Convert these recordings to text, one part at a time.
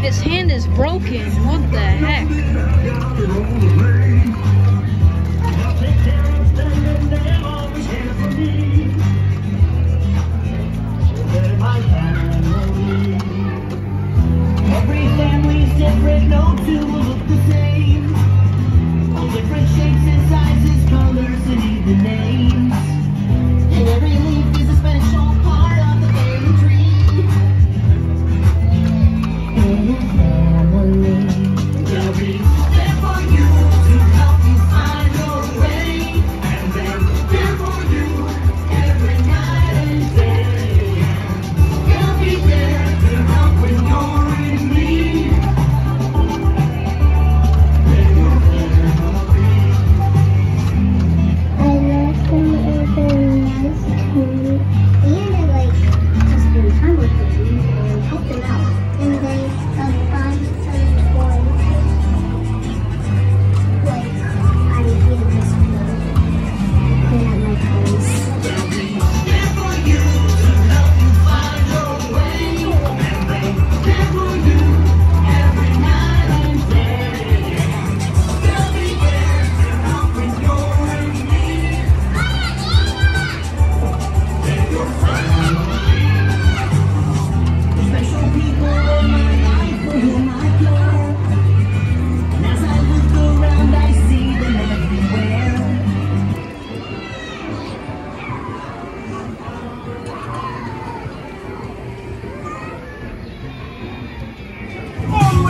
His hand is broken. What the heck?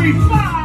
45.